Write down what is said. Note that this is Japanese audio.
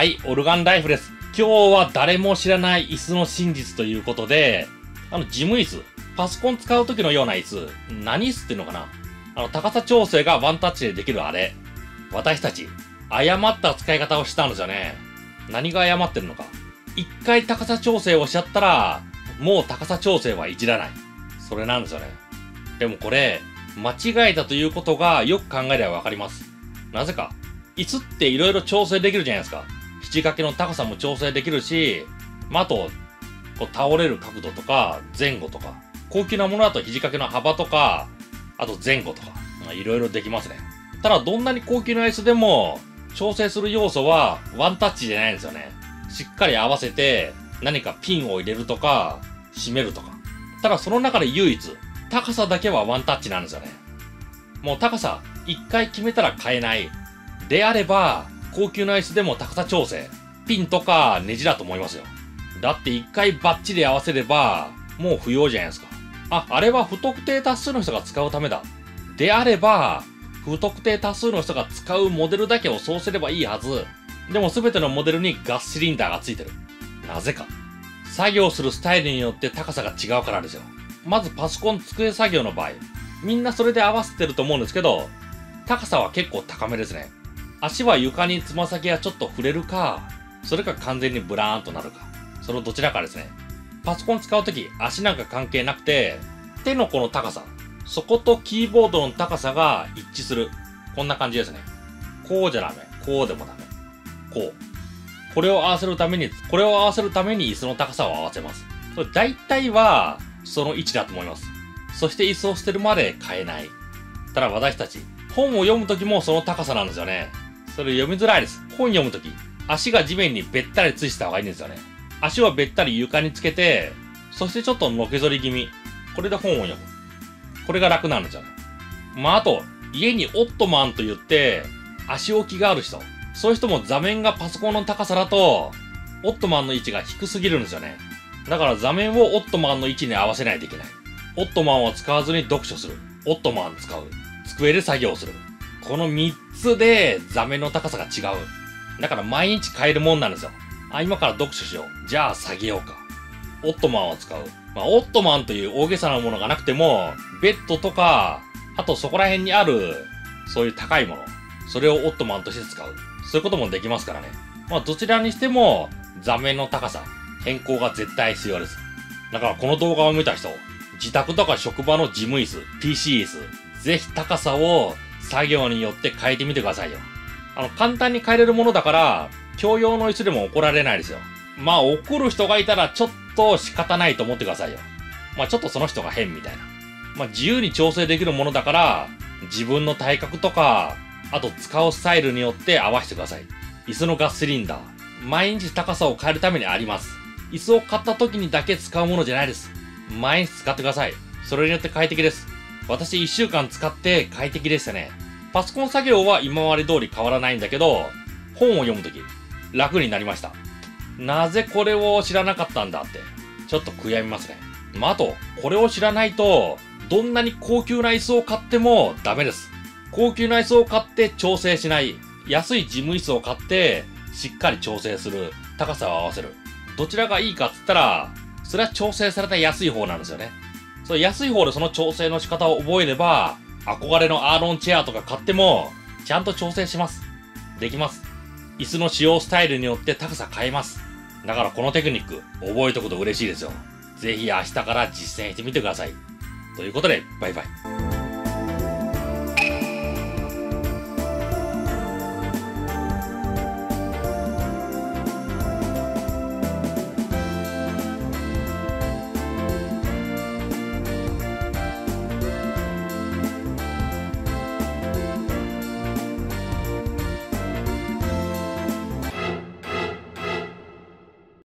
はい、オルガンライフです。今日は誰も知らない椅子の真実ということで、あの、事務椅子、パソコン使う時のような椅子、何椅子っていうのかな？あの、高さ調整がワンタッチでできるあれ。私たち、誤った使い方をしたんですよね。何が誤ってるのか。一回高さ調整をしちゃったら、もう高さ調整はいじらない。それなんですよね。でもこれ、間違えたということがよく考えればわかります。なぜか、椅子って色々調整できるじゃないですか。肘掛けの高さも調整できるし、まあ、と、こう倒れる角度とか、前後とか、高級なものだと肘掛けの幅とか、あと前後とか、いろいろできますね。ただ、どんなに高級な椅子でも、調整する要素はワンタッチじゃないんですよね。しっかり合わせて、何かピンを入れるとか、締めるとか。ただ、その中で唯一、高さだけはワンタッチなんですよね。もう高さ、一回決めたら変えない。であれば、高級な椅子でも高さ調整、ピンとかネジだと思いますよ。だって一回バッチリ合わせれば、もう不要じゃないですか。あ、あれは不特定多数の人が使うためだ。であれば、不特定多数の人が使うモデルだけをそうすればいいはず。でも全てのモデルにガスシリンダーがついてる。なぜか。作業するスタイルによって高さが違うからですよ。まずパソコン机作業の場合、みんなそれで合わせてると思うんですけど、高さは結構高めですね。足は床につま先がちょっと触れるか、それか完全にブラーンとなるか。そのどちらかですね。パソコン使うとき、足なんか関係なくて、手のこの高さ、そことキーボードの高さが一致する。こんな感じですね。こうじゃダメ。こうでもダメ。こう。これを合わせるために、これを合わせるために椅子の高さを合わせます。それ大体は、その位置だと思います。そして椅子を捨てるまで変えない。ただ私たち、本を読むときもその高さなんですよね。それ読みづらいです。本読むとき、足が地面にべったりついてた方がいいんですよね。足をべったり床につけて、そしてちょっとのけぞり気味。これで本を読む。これが楽なんですよね。まあ、あと、家にオットマンと言って、足置きがある人。そういう人も座面がパソコンの高さだと、オットマンの位置が低すぎるんですよね。だから座面をオットマンの位置に合わせないといけない。オットマンを使わずに読書する。オットマン使う。机で作業する。この3つで座面の高さが違う。だから毎日変えるもんなんですよ。あ、今から読書しよう。じゃあ下げようか。オットマンを使う。まあ、オットマンという大げさなものがなくても、ベッドとか、あとそこら辺にある、そういう高いもの。それをオットマンとして使う。そういうこともできますからね。まあ、どちらにしても、座面の高さ、変更が絶対必要です。だからこの動画を見た人、自宅とか職場の事務椅子、PC 椅子、ぜひ高さを作業によって変えてみてくださいよ。あの、簡単に変えれるものだから、共用の椅子でも怒られないですよ。まあ、怒る人がいたらちょっと仕方ないと思ってくださいよ。まあ、ちょっとその人が変みたいな。まあ、自由に調整できるものだから、自分の体格とか、あと使うスタイルによって合わせてください。椅子のガスシリンダー。毎日高さを変えるためにあります。椅子を買った時にだけ使うものじゃないです。毎日使ってください。それによって快適です。私1週間使って快適でしたね。パソコン作業は今まで通り変わらないんだけど、本を読むとき、楽になりました。なぜこれを知らなかったんだって、ちょっと悔やみますね。まあ、あと、これを知らないと、どんなに高級な椅子を買ってもダメです。高級な椅子を買って調整しない。安い事務椅子を買って、しっかり調整する。高さを合わせる。どちらがいいかっつったら、それは調整された安い方なんですよね。それ安い方でその調整の仕方を覚えれば、憧れのアーロンチェアとか買っても、ちゃんと調整します。できます。椅子の使用スタイルによって高さ変えます。だからこのテクニック、覚えておくと嬉しいですよ。ぜひ明日から実践してみてください。ということで、バイバイ。